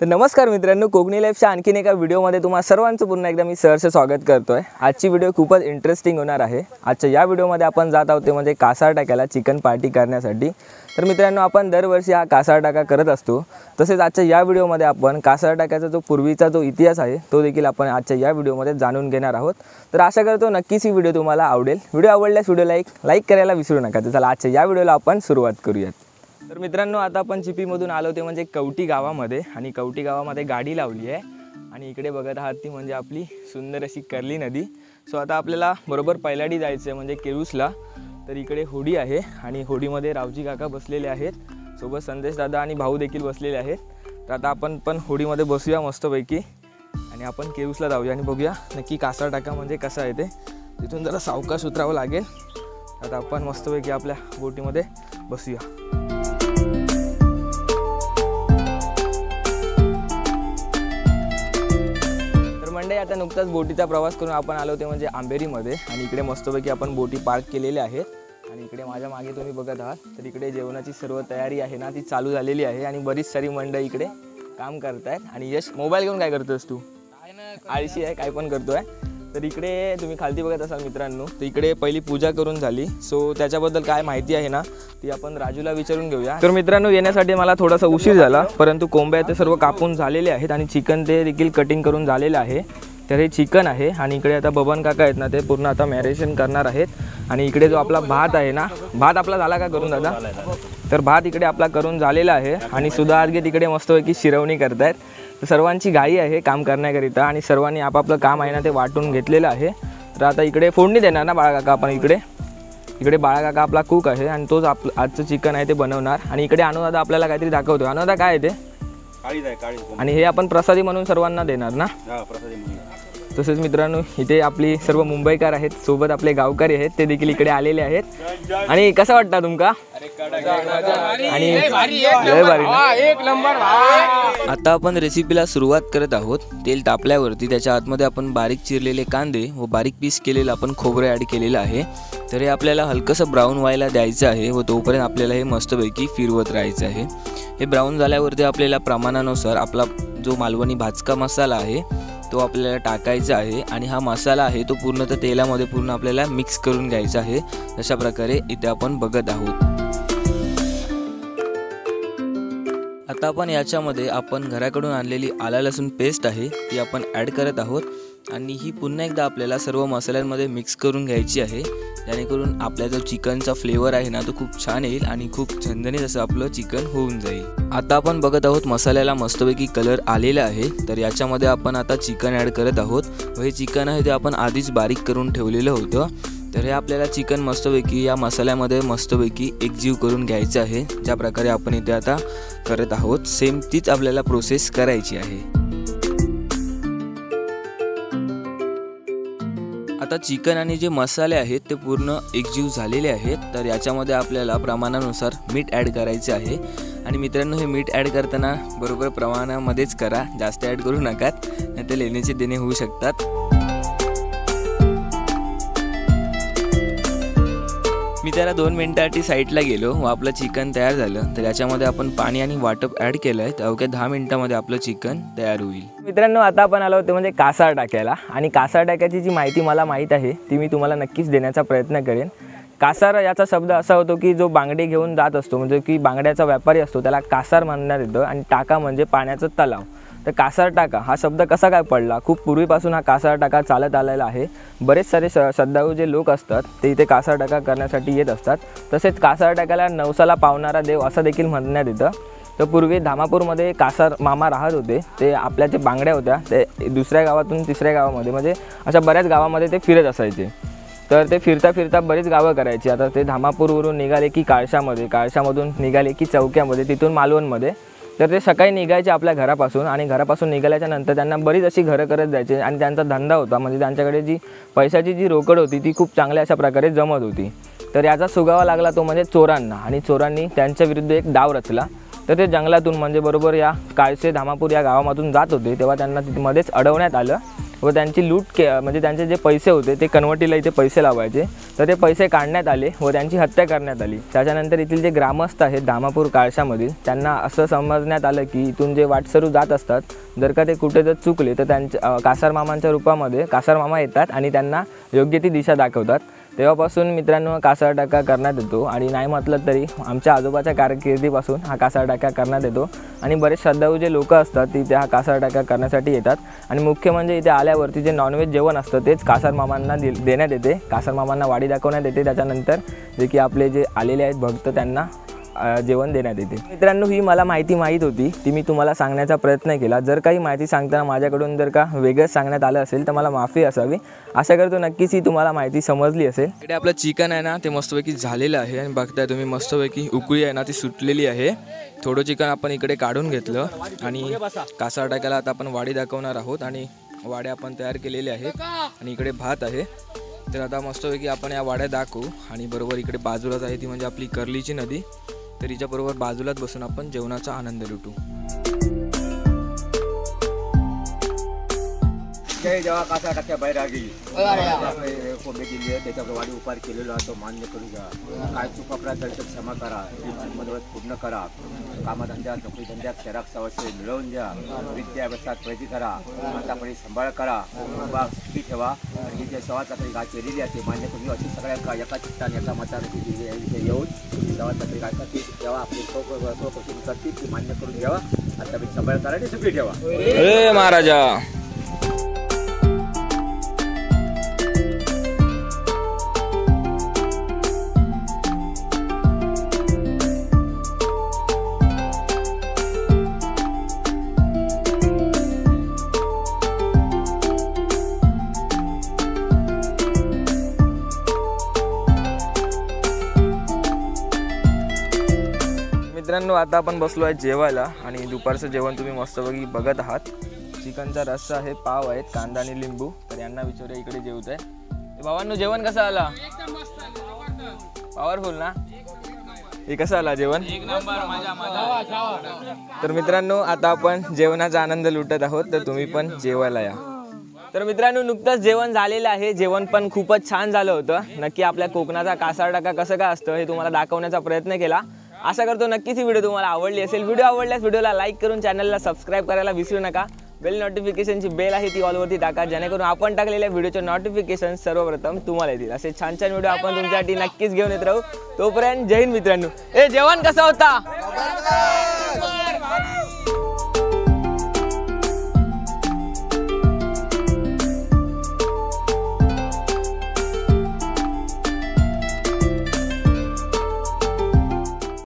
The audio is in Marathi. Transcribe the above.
तर नमस्कार मित्रांनो कोकणी लाईफच्या आणखीन एका व्हिडिओमध्ये तुम्हाला सर्वांचं पुन्हा एकदा मी सहर्ष स्वागत करतो आहे आजची व्हिडिओ खूपच इंटरेस्टिंग होणार आहे. आजच्या या व्हिडिओमध्ये आपण जात आहोत ते म्हणजे कासार टाक्याला चिकन पार्टी करण्यासाठी. तर मित्रांनो आपण दरवर्षी हा कासार टाका करत असतो. तसेच आजच्या या व्हिडिओमध्ये आपण कासार टाक्याचा जो पूर्वीचा जो इतिहास आहे तो देखील आपण आजच्या या व्हिडिओमध्ये जाणून घेणार आहोत. तर आशा करतो नक्कीच ही व्हिडिओ तुम्हाला आवडेल. व्हिडिओ आवडल्यास व्हिडिओ लाईक लाईक करायला विसरू नका. तर चला आजच्या या व्हिडिओला आपण सुरुवात करूयात. तर मित्रांनो आता आपण चिपीमधून आलो ते म्हणजे कवटी गावामध्ये आणि कवटी गावामध्ये गाडी लावली आहे. आणि इकडे बघत आहात ती म्हणजे आपली सुंदर अशी कर्ली नदी. सो आता आपल्याला बरोबर पैलाडी जायचं आहे म्हणजे केळूसला. तर इकडे होडी आहे आणि होडीमध्ये रावजी काका बसलेले आहेत. सोबत संदेश दादा आणि भाऊ देखील बसलेले आहेत. तर आता आपण पण होडीमध्ये बसूया मस्तपैकी. आणि आपण केळूसला जाऊया आणि बघूया नक्की कासा टाका म्हणजे कसं आहे ते. तिथून जरा सावकाश उतरावं लागेल. आता आपण मस्तपैकी आपल्या बोटीमध्ये बसूया. तर मंडळी आता नुकताच बोटीचा प्रवास करून आपण आलो ते म्हणजे आंबेरीमध्ये. आणि इकडे मस्तपैकी आपण बोटी पार्क केलेल्या आहेत. आणि इकडे माझ्या मागे तुम्ही बघत आहात. तर इकडे जेवणाची सर्व तयारी आहे ना ती चालू झालेली आहे. आणि बरीच सारी मंडळी इकडे काम करतायत. आणि यश मोबाईल घेऊन काय करतोस तू? आळशी आहे काय पण करतोय. तर इकडे तुम्ही खालती बघत असाल मित्रांनो तर इकडे पहिली पूजा करून झाली. सो त्याच्याबद्दल काय माहिती आहे ना ती आपण राजूला विचारून घेऊया. तर मित्रांनो येण्यासाठी मला थोडासा उशीर झाला परंतु कोंब्या ते सर्व कापून झालेले आहेत आणि चिकन ते देखील कटिंग करून झालेलं आहे. तर हे चिकन आहे आणि इकडे आता बबन काका आहेत ना ते पूर्ण आता मॅरेशन करणार आहेत. आणि इकडे जो आपला भात आहे ना भात आपला झाला का करून दादा? तर भात इकडे आपला करून झालेला आहे आणि सुद्धा आजगे तिकडे मस्तपैकी शिरवणी करतायत. सर्वांची घाई आहे काम करण्याकरिता आणि सर्वांनी आपापलं काम आहे ना ते वाटून घेतलेलं आहे. तर आता इकडे फोडणी देणार ना बाळाकाका आपण इकडे. इकडे बाळाकाका आपला कुक आहे आणि तोच आप आजचं चिकन आहे ते बनवणार. आणि इकडे अनुदादा आपल्याला काहीतरी दाखवतो अनुदादा काय आहे ते? आणि हे आपण प्रसादी म्हणून सर्वांना देणार ना? प्रसादी म्हणून. तसेच मित्रांनो इथे आपली सर्व मुंबईकर आहेत सोबत आपले गावकरी आहेत ते देखील इकडे आलेले आहेत. आणि कसं वाटतं तुमका? आणि? आता आपण रेसिपीला सुरुवात करत आहोत. तेल तापल्यावरती त्याच्या आतमध्ये आपण बारीक चिरलेले कांदे व बारीक पीस केलेलं आपण खोबरं ॲड केलेलं आहे. तर हे आपल्याला हलकंसं ब्राऊन व्हायला द्यायचं आहे व तोपर्यंत आपल्याला हे मस्तपैकी फिरवत राहायचं आहे. हे ब्राऊन झाल्यावरती आपल्याला प्रमाणानुसार आपला जो मालवणी भाजका मसाला आहे तो आपल्याला टाकायचा आहे आणि हा मसाला आहे तो पूर्ण तर तेलामध्ये पूर्ण आपल्याला मिक्स करून घ्यायचा आहे. अशा प्रकारे इथे आपण बघत आहोत. आता आपण याच्यामध्ये आपण घराकडून आणलेली आला लसूण पेस्ट आहे ती आपण ॲड करत आहोत. आणि ही पुन्हा एकदा आपल्याला सर्व मसाल्यांमध्ये मिक्स करून घ्यायची आहे. जेणेकरून आपला जो चिकनचा फ्लेवर आहे ना तो खूप छान येईल आणि खूप झणझणीत असं आपलं चिकन होऊन जाईल. आता आपण बघत आहोत मसाल्याला मस्तपैकी कलर आलेला आहे. तर याच्यामध्ये आपण आता चिकन ॲड करत आहोत. व हे चिकन आहे ते आपण आधीच बारीक करून ठेवलेलं होतं. तर हे आपल्याला चिकन मस्तपैकी या मसाल्यामध्ये मस्तपैकी एकजीव करून घ्यायचं आहे. ज्या प्रकारे आपण इथे आता करत आहोत. सेम तीच आपल्याला प्रोसेस करायची आहे. आता चिकन आणि जे मसाले आहेत ते पूर्ण एकजीव झालेले आहेत. तर याच्यामध्ये आपल्याला प्रमाणानुसार मीठ ॲड करायचे आहे. आणि मित्रांनो हे मीठ ॲड करताना बरोबर प्रमाणामध्येच करा. जास्त ॲड करू नकात नाही तर लेण्याचे देणे होऊ शकतात. मी त्याला दोन मिनटासाठी साईडला गेलो. व आपलं चिकन तयार झालं. तर याच्यामध्ये आपण पाणी आणि वाटप ॲड केलं आहे तर अवघ्या दहा मिनटामध्ये आपलं चिकन तयार होईल. मित्रांनो आता आपण आलो होतो म्हणजे कासार टाक्याला. आणि कासार टाक्याची जी माहिती मला माहीत आहे ती मी तुम्हाला नक्कीच देण्याचा प्रयत्न करेन. कासार याचा शब्द असा होतो की जो बांगडे घेऊन जात असतो. म्हणजे की बांगड्याचा व्यापारी असतो त्याला कासार म्हणण्यात येतं. आणि टाका म्हणजे पाण्याचं तलाव. तर कासार टाका. हा शब्द कसा काय पडला? खूप पूर्वीपासून हा कासार टाका चालत आलेला आहे. बरेच सारे स श्रद्धाळू जे लोक असतात ते इथे कासार टाका करण्यासाठी येत असतात. तसेच कासार टाकाला नवसाला पावणारा देव असं देखील म्हणण्यात येतं. तर पूर्वी धामापूरमध्ये कासार मामा राहत होते. ते आपल्या जे बांगड्या होत्या ते दुसऱ्या गावातून तिसऱ्या गावामध्ये म्हणजे अशा बऱ्याच गावामध्ये ते फिरत असायचे. तर ते फिरता फिरता बरीच गावं करायची. आता ते धामापूरवरून निघाले की काळशामध्ये काळशामधून निघाले की चौक्यामध्ये तिथून मालवणमध्ये. तर ते सकाळी निघायचे आपल्या घरापासून आणि घरापासून निघाल्याच्या नंतर त्यांना बरीच अशी घरं करत जायचे आणि त्यांचा धंदा होता. म्हणजे त्यांच्याकडे जी पैशाची जी रोकड होती ती खूप चांगल्या अशा प्रकारे जमत होती. तर याचा सुगावा लागला तो म्हणजे चोरांना आणि चोरांनी त्यांच्या विरुद्ध एक डाव रचला. तर ते जंगलातून म्हणजे बरोबर या काळसे धामापूर या गावामधून जात होते तेव्हा त्यांना तिथे मध्येच अडवण्यात आलं. व त्यांची लूट के म्हणजे त्यांचे जे पैसे होते ते कन्वर्टीला इथे पैसे लावायचे. तर ते पैसे काढण्यात आले व त्यांची हत्या करण्यात आली. त्याच्यानंतर इथील जे ग्रामस्थ आहेत धामापूर काळशामधील त्यांना असं समजण्यात आलं की इथून जे वाटसरू जात असतात जर का ते कुठे जर चुकले तर त्यांच्या कासारमामांच्या कासार मामांच्या रूपामध्ये कासार मामा येतात आणि त्यांना योग्य ती दिशा दाखवतात. तेव्हापासून मित्रांनो कासार टाका करण्यात येतो आणि नाही म्हटलं तरी आमच्या आजोबाच्या कारकिर्दीपासून हा कासार टाका करण्यात येतो. आणि बरेच श्रद्धाळू जे लोक असतात ती त्या कासार टाका करण्यासाठी येतात. आणि मुख्य म्हणजे इथे आल्यावरती जे नॉनव्हेज जेवण असतं तेच कासार मामांना दे देण्यात येते. कासार मामांना वाडी दाखवण्यात येते. त्याच्यानंतर जे की आपले जे आलेले आहेत भक्त त्यांना जेवण देण्यात येते. मित्रांनो ही मला माहिती माहीत होती ती मी तुम्हाला सांगण्याचा प्रयत्न केला. जर काही माहिती सांगताना माझ्याकडून जर का वेगळंच सांगण्यात आलं असेल तर मला माफी असावी. आशा करतो नक्कीच ही तुम्हाला माहिती समजली असेल. इकडे आपलं चिकन आहे ना ते मस्तपैकी झालेलं आहे आणि बघताय तुम्ही मस्तपैकी उकळी आहे ना ती सुटलेली आहे. थोडं चिकन आपण इकडे काढून घेतलं आणि कासा टाकायला आता आपण वाडी दाखवणार आहोत आणि वाड्या आपण तयार केलेल्या आहेत आणि इकडे भात आहे. तर आता मस्तपैकी आपण या वाड्या दाखवू आणि बरोबर इकडे बाजूलाच आहे ती म्हणजे आपली कर्लीची नदी. तर हिच्या बरोबर बाजूलाच बसून आपण जेवणाचा आनंद लुटू. ते जेव्हा कासा टाक्या बाहेर आली कोंबे दिली आहे त्याच्यावर वाढी उपार केलेला तो मान्य करून घ्या काय चूक अपराध झाली तर क्षमा करा. मनोरथ पूर्ण करा. कामधंद्यात नोकरी धंद्यात शराब सवस्य मिळवून द्या. विद्या व्यवसायात प्रगती करा. आतापर्यंत सांभाळ करा. बा सुखी ठेवा. आणि ही जे सेवा चाकरी काय केलेली आहे ते मान्य करून. अशी सगळ्या का एका चित्ताने एका मताने येऊन सेवा चाकरी काय ती तेव्हा आपली स्वप्रसिद्ध करतील ती मान्य करून घ्यावा. आता मी करा करायची सुखी ठेवा महाराजा. मित्रांनो आता आपण बसलो आहे जेवायला आणि दुपारचं जेवण तुम्ही मस्तपैकी बघत आहात. चिकनचा रस्सा आहे पाव आहेत कांदा आणि लिंबू. तर यांना विचारूया इकडे जेवत आहे भावांनो जेवण कसं आला? पॉवरफुल ना? हे कसं आला जेवण? तर मित्रांनो आता आपण जेवणाचा आनंद लुटत आहोत तर तुम्ही पण जेवायला या. तर मित्रांनो नुकतंच जेवण झालेलं आहे. जेवण पण खूपच छान झालं होतं. नक्की आपल्या कोकणाचा कासार टाका कसं काय असतं हे तुम्हाला दाखवण्याचा प्रयत्न केला. आशा करतो नक्कीच ही व्हिडिओ तुम्हाला आवडली असेल. व्हिडिओ आवडल्यास व्हिडिओला लाईक करून चॅनलला सबस्क्राईब करायला विसरू नका. बेल नोटिफिकेशनची बेल आहे ती ऑलवरती टाका जेणेकरून आपण टाकलेल्या व्हिडिओचे नोटिफिकेशन सर्वप्रथम तुम्हाला येतील. असे छान छान व्हिडिओ आपण तुमच्यासाठी नक्कीच घेऊन येत राहू. तोपर्यंत जय हिंद मित्रांनो. ए जेवण कसं होता?